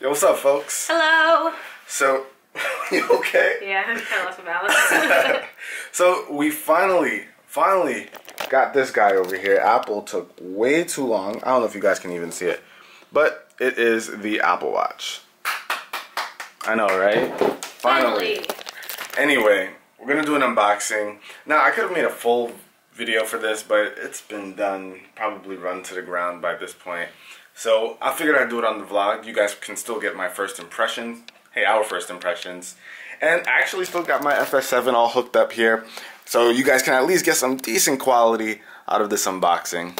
Yo, what's up, folks? Hello. So, you okay? Yeah, I'm kind of lost my balance. So, we finally, finally got this guy over here. Apple took way too long. I don't know if you guys can even see it, but it is the Apple Watch. I know, right? Finally. Anyway, we're gonna do an unboxing. Now, I could have made a full video for this, but it's been done, probably run to the ground by this point. So I figured I'd do it on the vlog. You guys can still get my first impressions. Hey, our first impressions. And I actually still got my FS7 all hooked up here. So you guys can at least get some decent quality out of this unboxing.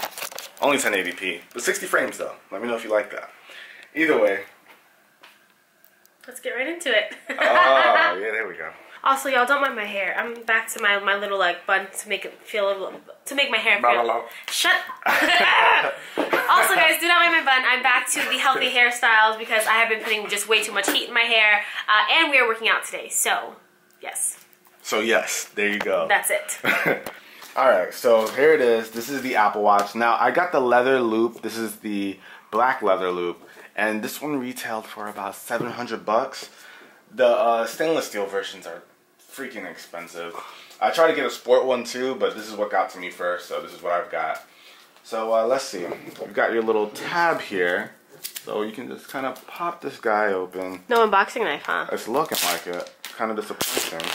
Only 1080p, but 60 frames though. Let me know if you like that. Either way. Let's get right into it. Oh, yeah, there we go. also, y'all don't mind my hair. I'm back to my my little like bun to make it feel a little to make my hair feel. Shut. also, guys, do not mind my bun. I'm back to the healthy hairstyles because I have been putting just way too much heat in my hair, uh, and we are working out today. So, yes, So yes, there you go. that's it. Alright, so here it is. This is the Apple Watch. Now, I got the leather loop. This is the black leather loop. And this one retailed for about 700 bucks. The uh, stainless steel versions are freaking expensive. I tried to get a sport one too, but this is what got to me first, so this is what I've got. So uh, let's see. You've got your little tab here. So you can just kind of pop this guy open. No unboxing knife, huh? It's looking like it. Kind of disappointing.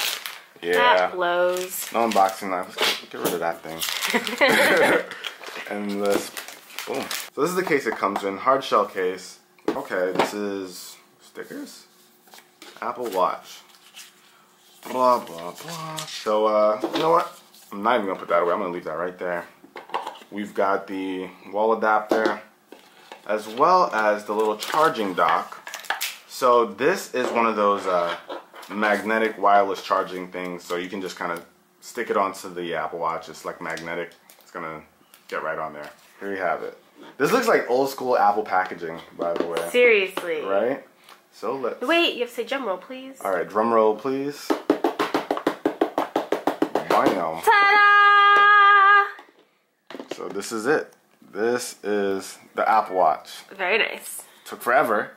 Yeah. That blows. No unboxing knife. Let's get, rid of that thing. and this, boom. So this is the case it comes in. Hard shell case. Okay, this is stickers. Apple Watch. Blah, blah, blah. So, uh, you know what? I'm not even gonna put that away. I'm gonna leave that right there. We've got the wall adapter, as well as the little charging dock. So this is one of those uh, magnetic wireless charging things. So you can just kind of stick it onto the Apple Watch. It's like magnetic. It's gonna get right on there. Here you have it. This looks like old school Apple packaging, by the way. Seriously. Right? So let's. Wait, you have to say drum roll, please. All right, drum roll, please. Bam. Ta-da! So this is it. This is the Apple Watch. Very nice. Took forever,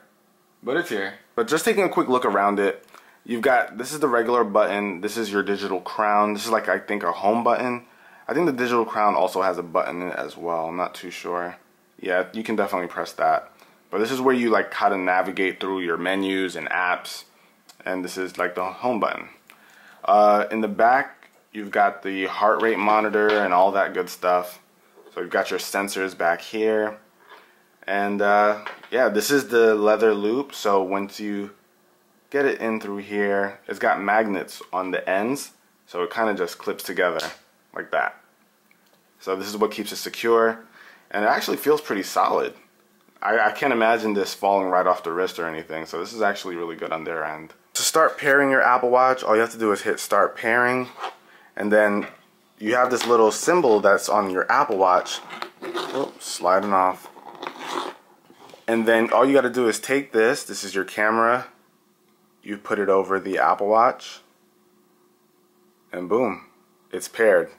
but it's here. But just taking a quick look around it, you've got this is the regular button. This is your digital crown. This is like I think a home button. I think the digital crown also has a button in it as well. I'm not too sure. Yeah, you can definitely press that. But this is where you like how to navigate through your menus and apps. And this is like the home button. Uh, in the back, you've got the heart rate monitor and all that good stuff. So you've got your sensors back here. And uh, yeah, this is the leather loop. So once you get it in through here, it's got magnets on the ends. So it kind of just clips together like that. So this is what keeps it secure. And it actually feels pretty solid. I, I can't imagine this falling right off the wrist or anything. So this is actually really good on their end. To start pairing your Apple Watch, all you have to do is hit start pairing. And then you have this little symbol that's on your Apple Watch. Oh, sliding off. And then all you got to do is take this. This is your camera. You put it over the Apple Watch. And boom, it's paired.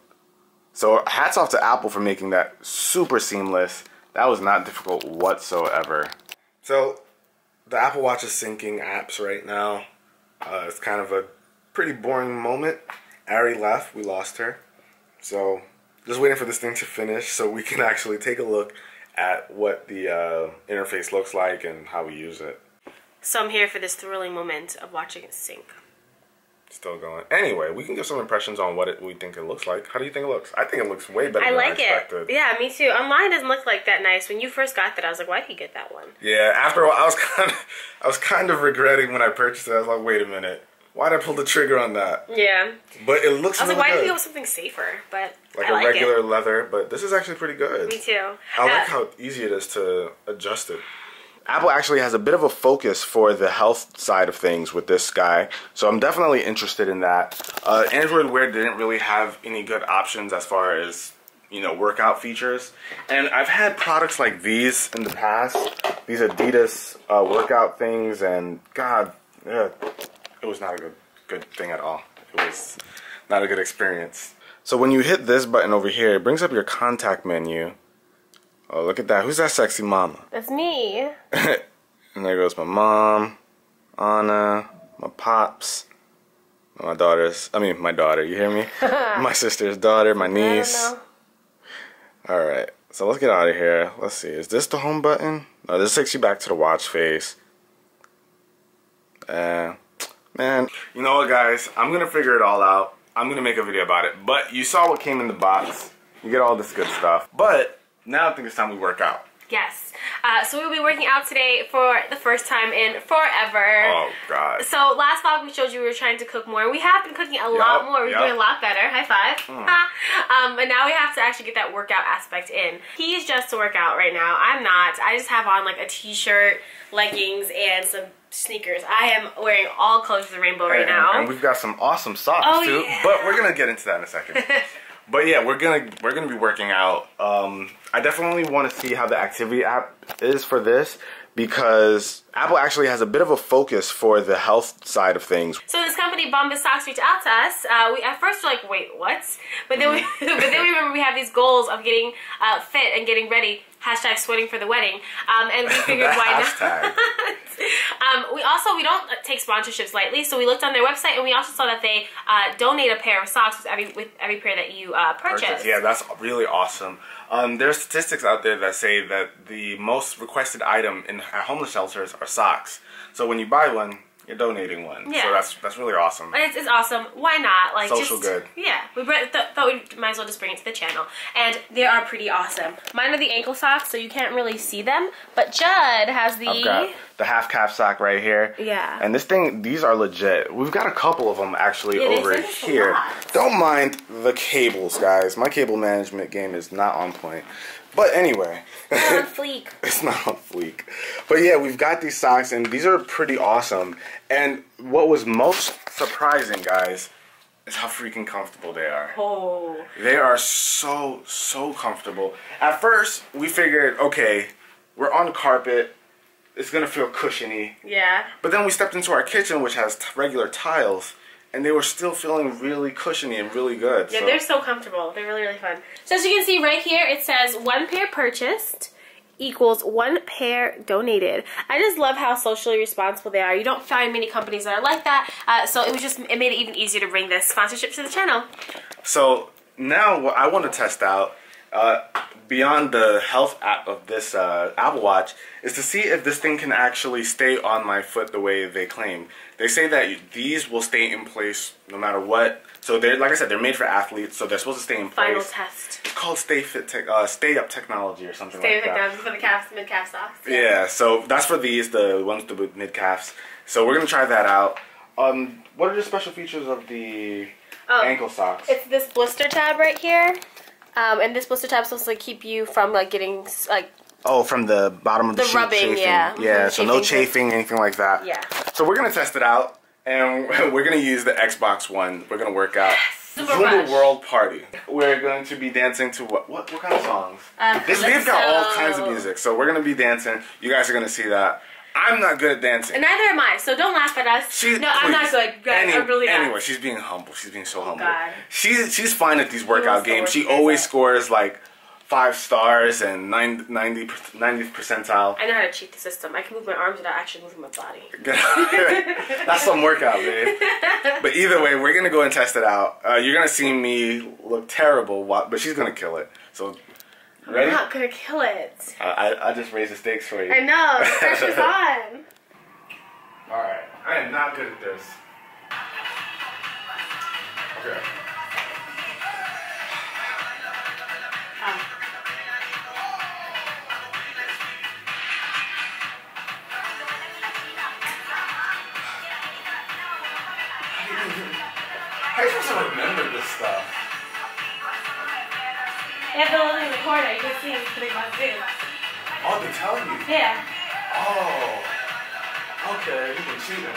So hats off to Apple for making that super seamless. That was not difficult whatsoever. So the Apple Watch is syncing apps right now. Uh, it's kind of a pretty boring moment. Ari left, we lost her. So just waiting for this thing to finish so we can actually take a look at what the uh, interface looks like and how we use it. So I'm here for this thrilling moment of watching it sync. Still going. Anyway, we can give some impressions on what it, we think it looks like. How do you think it looks? I think it looks way better I than like I it. Yeah, me too. Online doesn't look like that nice. When you first got that, I was like, why did you get that one? Yeah, after a while, I was kind of, I was kind of regretting when I purchased it. I was like, wait a minute, why did I pull the trigger on that? Yeah. But it looks I was really like, why did he go with something safer? But like I a like regular it. leather, but this is actually pretty good. Me too. I like Uh, how easy it is to adjust it. Apple actually has a bit of a focus for the health side of things with this guy, so I'm definitely interested in that. Uh, Android Wear didn't really have any good options as far as you know workout features, and I've had products like these in the past, these Adidas uh, workout things, and God, yeah, it was not a good good thing at all. It was not a good experience. So when you hit this button over here, it brings up your contact menu. Oh, look at that. Who's that sexy mama? That's me. and there goes my mom, Anna, my pops, my daughters. I mean, my daughter. You hear me? my sister's daughter, my niece. All right. So let's get out of here. Let's see. Is this the home button? No, this takes you back to the watch face. Uh, man. You know what, guys? I'm going to figure it all out. I'm going to make a video about it. But you saw what came in the box. You get all this good stuff. But now I think it's time we work out. Yes. Uh, so we'll be working out today for the first time in forever. Oh, God. So last vlog we showed you we were trying to cook more. We have been cooking a lot more. We're yep. doing a lot better. High five. Hmm. um, but now we have to actually get that workout aspect in. He's just to work out right now. I'm not. I just have on like a t-shirt, leggings, and some sneakers. I am wearing all colors of the rainbow right and, now. And we've got some awesome socks Oh, too. yeah. But we're gonna get into that in a second. but yeah, we're gonna we're gonna be working out. Um, I definitely want to see how the activity app is for this because Apple actually has a bit of a focus for the health side of things. So this company, Bombas Socks, reached out to us. Uh, we at first were like, wait, what? But then we, but then we remember we have these goals of getting uh, fit and getting ready. Hashtag sweating for the wedding. Um, and we figured why not? um, we also we don't take sponsorships lightly, so we looked on their website and we also saw that they uh, donate a pair of socks with every with every pair that you uh, purchase. purchase. Yeah, that's really awesome. Um, there's statistics out there that say that the most requested item in homeless shelters are socks. So when you buy one, you're donating one. Yeah. So that's that's really awesome. It's, it's awesome. Why not? Like Social just, good. Yeah, we th- thought we might as well just bring it to the channel, and they are pretty awesome. Mine are the ankle socks, so you can't really see them, but Judd has the. The half calf sock right here. Yeah. And this thing, these are legit. We've got a couple of them actually Yeah, over sent us a here. Don't mind the cables, guys. My cable management game is not on point. But anyway, on fleek. it's not on fleek. But yeah, we've got these socks, and these are pretty awesome. And what was most surprising, guys, is how freaking comfortable they are. Oh. They are so, so comfortable. At first, we figured, okay, we're on carpet. It's gonna feel cushiony. Yeah. But then we stepped into our kitchen, which has t- regular tiles, and they were still feeling really cushiony and really good. Yeah, so. they're so comfortable. They're really, really fun. So as you can see right here, it says one pair purchased equals one pair donated. I just love how socially responsible they are. You don't find many companies that are like that. Uh, so it was just, it made it even easier to bring this sponsorship to the channel. So now what I want to test out, uh, beyond the health app of this uh, Apple Watch, is to see if this thing can actually stay on my foot the way they claim. They say that these will stay in place no matter what. So they're like I said, they're made for athletes, so they're supposed to stay in place. Final test. It's called Stay Fit, tech uh, Stay Up Technology or something Stay like that. technology for the calves, mid calf socks. Yeah, so that's for these, the ones with the mid calves. So we're gonna try that out. Um, what are the special features of the Oh, ankle socks? It's this blister tab right here. Um, and this blister tab is supposed to keep you from like getting like Oh, from the bottom of the, The sheet rubbing, chafing. yeah. Yeah, Mhm, so no chafing. anything like that. yeah. So we're gonna test it out, and we're gonna use the Xbox One. We're gonna work out. Super Zumba World Party. We're going to be dancing to what? What, what kind of songs? Um, This, they've got all kinds of music, so we're gonna be dancing. You guys are gonna see that. I'm not good at dancing. And neither am I, so don't laugh at us. She, no, I'm not please. good. guys. Any- I'm really not. Anyway, she's being humble. She's being so humble. God. She's she's fine at these workout games. She always scores like five stars and 90, 90 90th percentile. I know how to cheat the system. I can move my arms without actually moving my body. That's some workout, babe. But either way, we're gonna go and test it out. Uh, you're gonna see me look terrible, but she's gonna kill it. So, ready? I'm not gonna kill it. I, I I just raised the stakes for you. I know. The pressure's on. All right, I am not good at this. Okay. Um, How are you supposed to remember this stuff? You have the little in the corner. You can see putting my boobs. Oh, they tell you. Yeah. Oh. Okay, you can cheat them.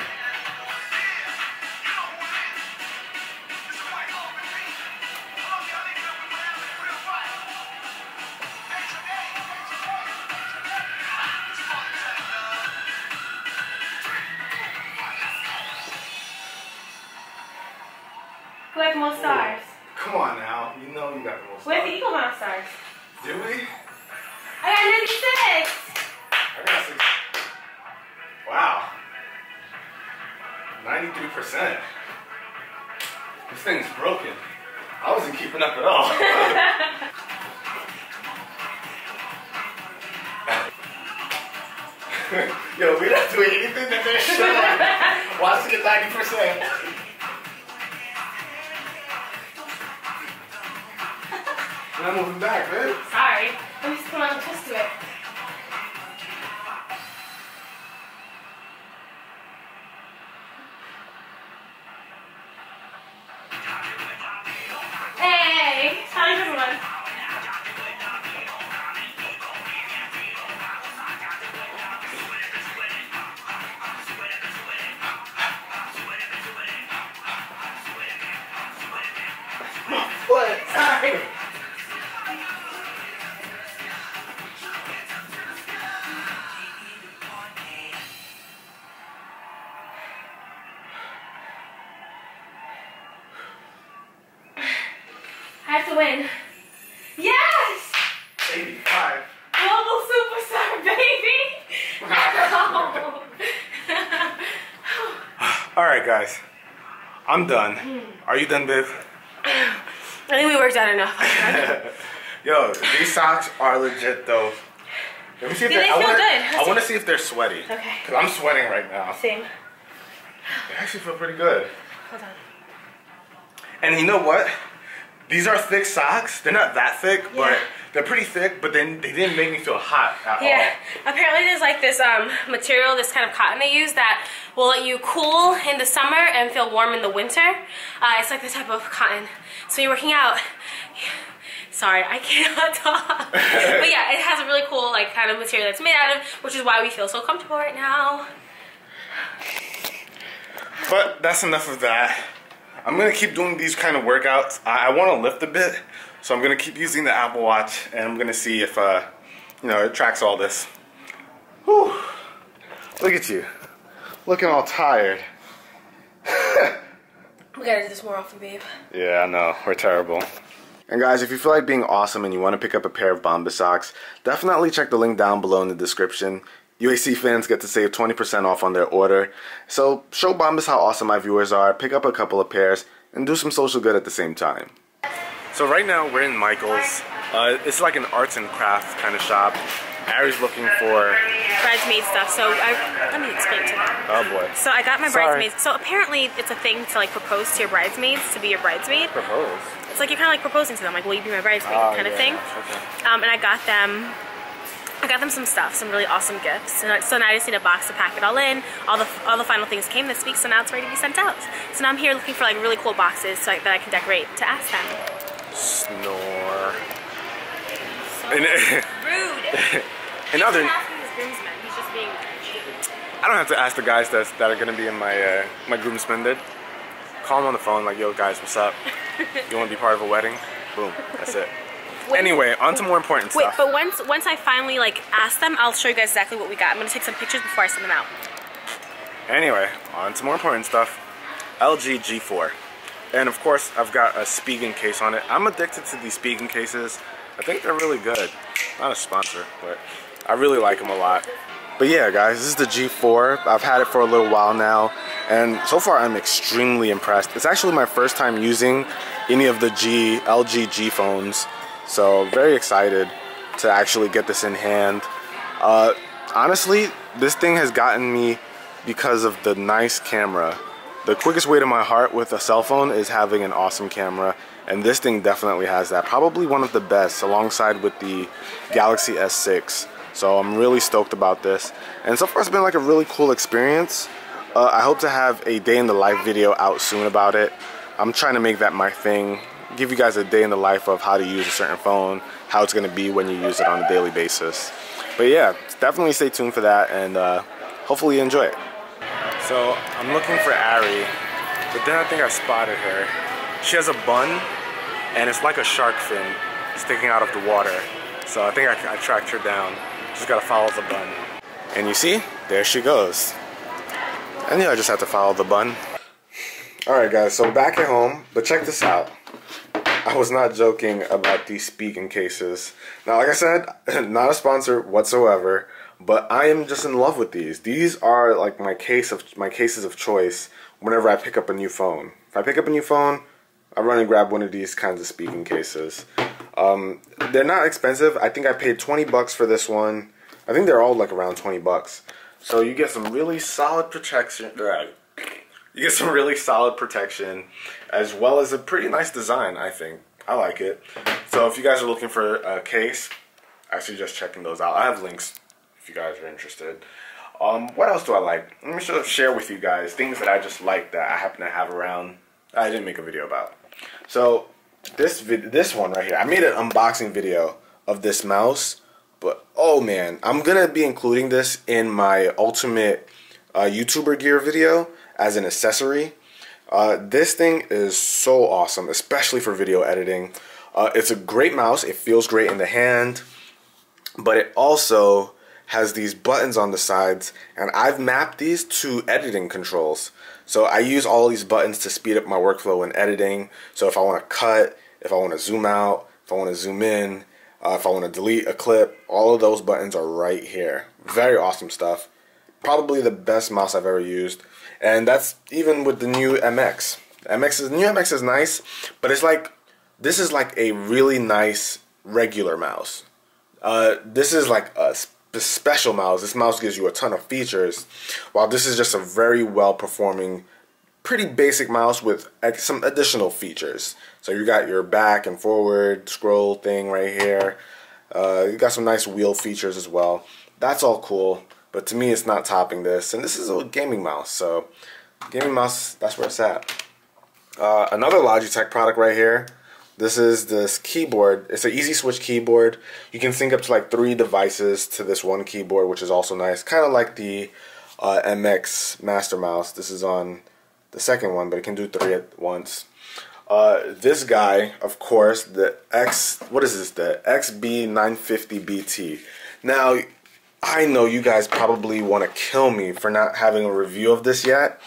Who has the most stars? Come on now, you know you got the most. Who has the stars. amount of stars? Do we? I'm moving back, man. Sorry. Let me just on a twist to it. To win. Yes! 85. Global superstar, baby! All right, guys. I'm done. Hmm. Are you done, babe? I think we worked out enough. Yo, these socks are legit though. Let me see if Do they're, they I feel wanna, good? I want to see if they're sweaty. Okay. Cause I'm sweating right now. Same. They actually feel pretty good. Hold on. And you know what? These are thick socks. They're not that thick, but they're pretty thick. But then they didn't make me feel hot at Yeah. Apparently, there's like this um material, this kind of cotton they use that will let you cool in the summer and feel warm in the winter. Uh, it's like this type of cotton. So you're working out. Sorry, I cannot talk. but yeah, it has a really cool like kind of material that's made out of, which is why we feel so comfortable right now. But that's enough of that. I'm gonna keep doing these kind of workouts. I, I want to lift a bit, so I'm gonna keep using the Apple Watch, and I'm gonna see if uh, you know, it tracks all this. Whew. Look at you, looking all tired. We gotta do this more often, babe. Yeah, I know. We're terrible. And guys, if you feel like being awesome and you want to pick up a pair of Bomba socks, definitely check the link down below in the description. UAC fans get to save 20% off on their order. So show Bombas how awesome my viewers are, pick up a couple of pairs, and do some social good at the same time. So right now we're in Michael's. Uh, it's like an arts and crafts kind of shop. Ari's looking for, Bridesmaid stuff. So I let me explain to them. oh boy, So I got my Sorry. bridesmaids. So apparently it's a thing to like propose to your bridesmaids to be your bridesmaid. propose. It's like you're kind of like proposing to them, like, will you be my bridesmaid, Oh, kind of yeah, thing. okay. Um, and I got them. I got them some stuff, some really awesome gifts. And so now I just need a box to pack it all in. All the all the final things came this week, so now it's ready to be sent out. So now I'm here looking for like really cool boxes so I, that I can decorate to ask them. Snore. So And, rude. and other, He's asking his groomsmen. He's just being. I don't have to ask the guys that, that are gonna be in my uh, my groomsmen did. Call them on the phone like, yo guys, what's up? You wanna be part of a wedding? Boom, that's it. Anyway, on to more important Wait, stuff. Wait, but once once I finally like ask them, I'll show you guys exactly what we got. I'm gonna take some pictures before I send them out. Anyway, on to more important stuff. LG G4. And of course, I've got a Spigen case on it. I'm addicted to these Spigen cases. I think they're really good. Not a sponsor, but I really like them a lot. But yeah, guys, this is the G4. I've had it for a little while now, and so far I'm extremely impressed. It's actually my first time using any of the G LG G phones, so very excited to actually get this in hand. Uh, honestly, this thing has gotten me because of the nice camera. The quickest way to my heart with a cell phone is having an awesome camera, and this thing definitely has that. Probably one of the best, alongside with the Galaxy S6. So I'm really stoked about this. And so far it's been like a really cool experience. Uh, I hope to have a day in the life video out soon about it. I'm trying to make that my thing. Give you guys a day in the life of how to use a certain phone, how it's gonna be when you use it on a daily basis. But yeah, definitely stay tuned for that and uh, hopefully you enjoy it. So I'm looking for Ari, but then I think I spotted her. She has a bun and it's like a shark fin sticking out of the water. So I think I, I tracked her down. Just gotta follow the bun. And you see, there she goes. And yeah, I just have to follow the bun. Alright guys, so back at home, but check this out. I was not joking about these Spigen cases. Now, like I said, not a sponsor whatsoever, but I am just in love with these. These are like my case of my cases of choice whenever I pick up a new phone. If I pick up a new phone, I run and grab one of these kinds of Spigen cases. Um, they're not expensive. I think I paid 20 bucks for this one. I think they're all like around 20 bucks. So you get some really solid protection. You get some really solid protection as well as a pretty nice design, I think. I like it. So if you guys are looking for a case, I suggest checking those out. I have links if you guys are interested. Um, what else do I like? Let me sort of share with you guys things that I just like that I happen to have around. I didn't make a video about. So this this one right here, I made an unboxing video of this mouse, but oh man, I'm gonna be including this in my ultimate uh, YouTuber gear video as an accessory. Uh, this thing is so awesome, especially for video editing. Uh, it's a great mouse. It feels great in the hand, but it also has these buttons on the sides and I've mapped these to editing controls. So I use all these buttons to speed up my workflow in editing. So if I want to cut, if I want to zoom out, if I want to zoom in, uh, if I want to delete a clip, all of those buttons are right here. Very awesome stuff. Probably the best mouse I've ever used. And that's even with the new MX. MX is, new MX is nice, but it's like, this is like a really nice regular mouse. Uh, this is like a special mouse. This mouse gives you a ton of features, while this is just a very well performing, pretty basic mouse with some additional features. So you got your back and forward scroll thing right here. Uh, you got some nice wheel features as well. That's all cool, but to me it's not topping this. And this is a gaming mouse, so gaming mouse, that's where it's at. Uh, another Logitech product right here this is this keyboard. It's an easy switch keyboard. You can sync up to like three devices to this one keyboard, which is also nice. Kind of like the uh, MX Master Mouse. This is on the second one, but it can do three at once. Uh, this guy, of course, the X, what is this, the XB950BT. Now, I know you guys probably want to kill me for not having a review of this yet,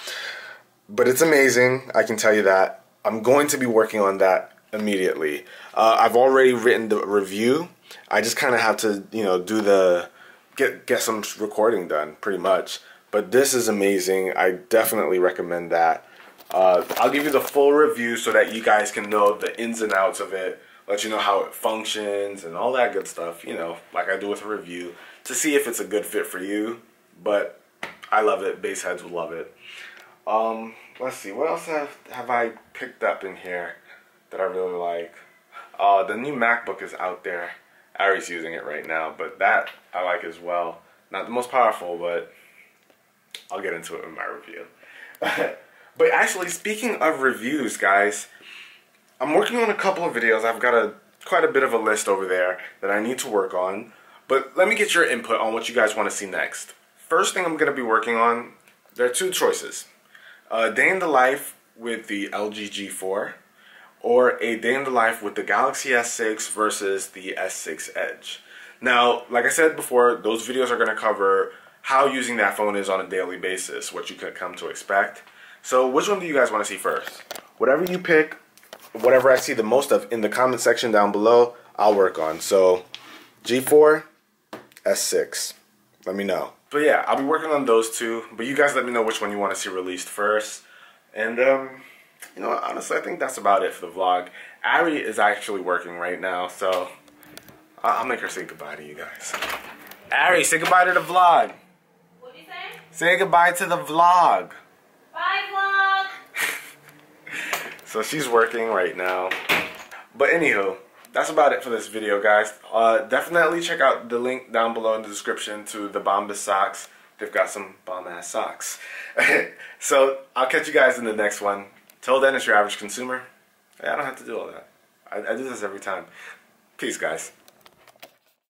but it's amazing, I can tell you that. I'm going to be working on that immediately. Uh, I've already written the review. I just kind of have to, you know, do the get get some recording done, pretty much. But this is amazing. I definitely recommend that. Uh, I'll give you the full review so that you guys can know the ins and outs of it, let you know how it functions and all that good stuff. You know, like I do with a review to see if it's a good fit for you. But I love it. Bass heads will love it. Um, let's see. What else have have I picked up in here? that I really like. Uh, the new MacBook is out there. Ari's using it right now, but that I like as well. Not the most powerful, but I'll get into it in my review. but actually, speaking of reviews, guys, I'm working on a couple of videos. I've got a quite a bit of a list over there that I need to work on. But let me get your input on what you guys want to see next. First thing I'm going to be working on, there are two choices. A day in the life with the LG G4 or a day in the life with the Galaxy S6 versus the S6 Edge. Now, like I said before, those videos are going to cover how using that phone is on a daily basis, what you could come to expect. So which one do you guys want to see first? Whatever you pick, whatever I see the most of in the comment section down below, I'll work on. So G4, S6, let me know. But yeah, I'll be working on those two, but you guys let me know which one you want to see released first. And um, you know, honestly, I think that's about it for the vlog. Ari is actually working right now, so I'll make her say goodbye to you guys. Ari, say goodbye to the vlog. What do you say? Say goodbye to the vlog. Bye, vlog. so she's working right now. But anywho, that's about it for this video, guys. Uh, definitely check out the link down below in the description to the Bombas socks. They've got some bomb-ass socks. so I'll catch you guys in the next one. Till then, it's your average consumer. I don't have to do all that. I, I do this every time. Peace, guys.